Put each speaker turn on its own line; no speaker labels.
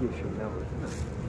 mitigation now, isn't?